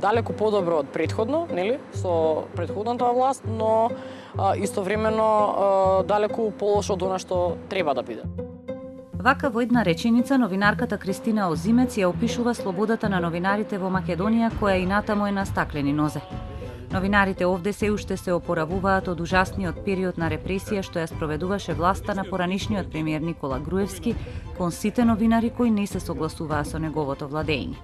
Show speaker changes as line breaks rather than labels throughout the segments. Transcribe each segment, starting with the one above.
далеку подобро од предходно, нели, со предходната власт, но а, истовремено а, далеку полошо од она што треба да биде.
Вака во една реченица новинарката Кристина Озимец ја опишува слободата на новинарите во Македонија која и натаму е на стаклени нозе. Новинарите овде се уште се опоравуваат од ужасниот период на репресија што ја спроведуваше власта на поранишниот премиер Никола Груевски кон сите новинари кои не се согласуваа со неговото владење.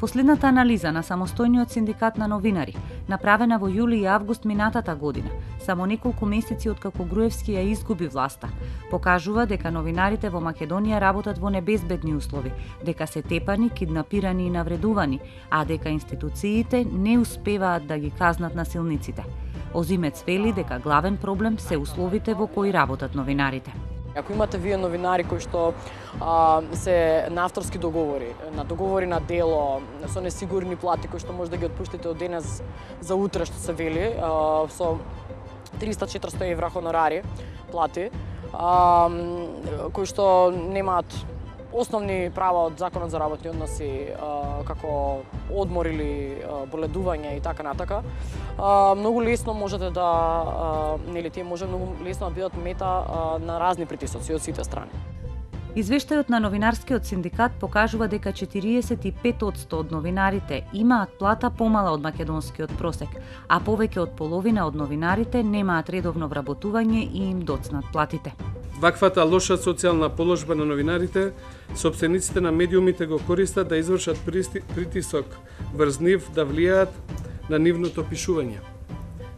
Последната анализа на самостојниот синдикат на новинари, направена во јули и август минатата година, само неколку месеци откако Груевски ја изгуби власта, покажува дека новинарите во Македонија работат во небезбедни услови, дека се тепани, киднапирани и навредувани, а дека институциите не успеваат да ги казнат насилниците. Озимец вели дека главен проблем се условите во кои работат новинарите.
Ако имате вие новинари кои што а, се на авторски договори, на договори на дело, со несигурни плати кои што може да ги отпуштите од денес за утре што се вели, а, со 300-400 евра хонорари плати, а, кои што немаат основни права од Законот за работни односи, како одмор или боледување и така натака, многу лесно можете да, нели, тие може многу лесно да бидат мета на разни притисоци од сите страни.
Извештајот на новинарскиот синдикат покажува дека 45% од новинарите имаат плата помала од македонскиот просек, а повеќе од половина од новинарите немаат редовно вработување и им доцнат платите.
Ваквата лоша социјална положба на новинарите, собствениците на медиумите го користат да извршат притисок врз нив да влијаат на нивното пишување.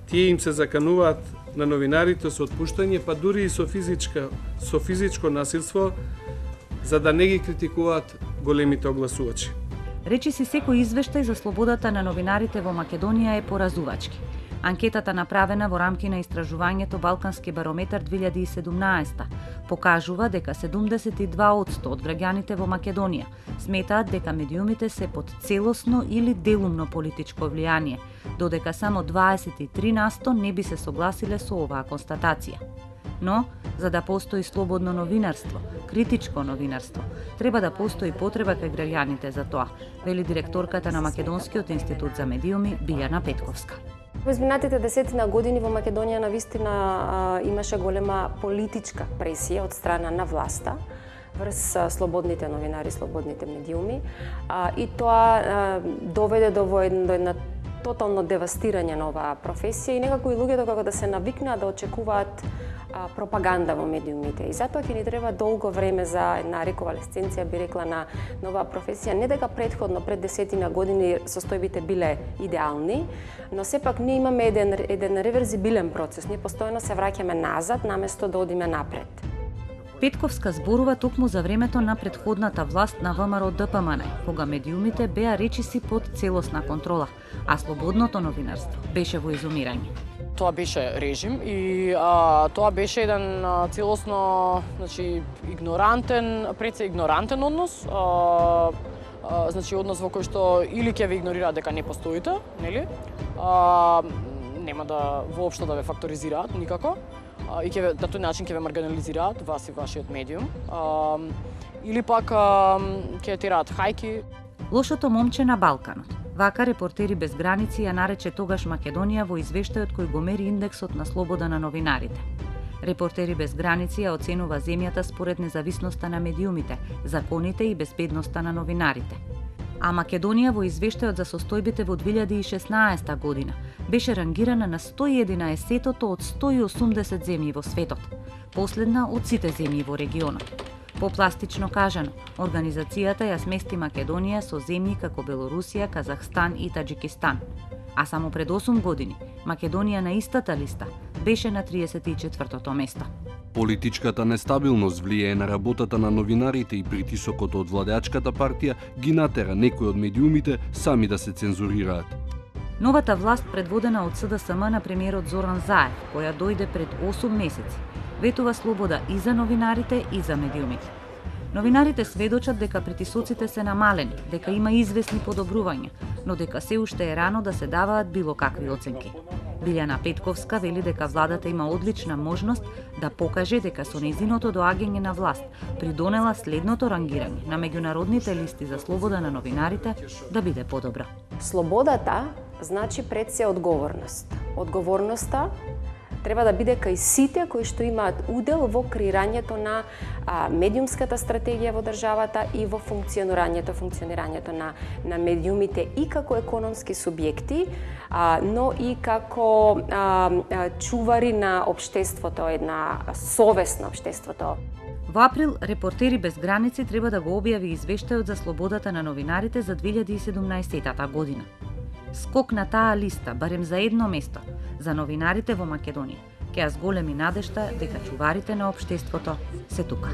Тие им се закануваат на новинарите со отпуштање, па дури и со физичка, со физичко насилство, за да не ги критикуваат големите огласувачи.
Речи си секој извештај за слободата на новинарите во Македонија е поразувачки. Анкетата направена во рамки на истражувањето Балкански барометар 2017 покажува дека 72% од граѓаните во Македонија сметаат дека медиумите се под целосно или делумно политичко влијание, додека само 23% не би се согласиле со оваа констатација. Но, за да постои слободно новинарство, критичко новинарство, треба да постои потреба кај граѓаните за тоа, вели директорката на Македонскиот институт за медиуми Бијана Петковска.
Во изминатите десетина години во Македонија на вистина имаше голема политичка пресија од страна на власта врз слободните новинари, слободните медиуми и тоа доведе до до една тотално девастирање на оваа професија и некако и луѓето како да се навикнаа да очекуваат а, пропаганда во медиумите. И затоа ќе ни треба долго време за една рековалесценција, би рекла, на нова професија. Не дека предходно, пред десетина години, состојбите биле идеални, но сепак ние имаме еден, еден реверзибилен процес. Ние постојано се враќаме назад, наместо да одиме напред.
Петковска зборува токму за времето на предходната власт на ВМРО ДПМН, кога медиумите беа речиси под целосна контрола, а слободното новинарство беше во изумирање
тоа беше режим и а, тоа беше еден а, целосно значи игнорантен, пред се игнорантен однос, а, а, значи однос во кој што или ќе ве игнорираат дека не постоите, нели? А, нема да воопшто да ве факторизираат никако. А, и ќе на тој начин ќе ве маргинализираат вас и вашиот медиум. А, или пак а, ќе тираат хајки.
Лошото момче на Балканот Вака репортери без граници ја нарече тогаш Македонија во извештајот кој го мери индексот на слобода на новинарите. Репортери без граници ја оценува земјата според независноста на медиумите, законите и безбедноста на новинарите. А Македонија во извештајот за состојбите во 2016 година беше рангирана на 111-тото од 180 земји во светот, последна од сите земји во регионот. Попластично кажано, организацијата ја смести Македонија со земји како Белорусија, Казахстан и Таджикистан. А само пред 8 години, Македонија на истата листа беше на 34-тото место.
Политичката нестабилност влијае на работата на новинарите и притисокот од владеачката партија ги натера некои од медиумите сами да се цензурираат.
Новата власт предводена од СДСМ на премиерот Зоран Заев, која дојде пред 8 месеци, ветува слобода и за новинарите и за медиумите. Новинарите сведочат дека притисоците се намалени, дека има известни подобрувања, но дека се уште е рано да се даваат било какви оценки. Билјана Петковска вели дека владата има одлична можност да покаже дека со незиното доаѓање на власт придонела следното рангирање на меѓународните листи за слобода на новинарите да биде подобра.
Слободата значи пред се одговорност. Одговорноста треба да биде кај сите кои што имаат удел во креирањето на а, медиумската стратегија во државата и во функционирањето, функционирањето на, на медиумите и како економски субјекти, а, но и како а, а, чувари на обштеството, една совест на обштеството.
Во април, Репортери без граници треба да го објави извештајот за слободата на новинарите за 2017 година скок на таа листа, барем за едно место, за новинарите во Македонија. Ке аз големи надешта дека чуварите на обштеството се тука.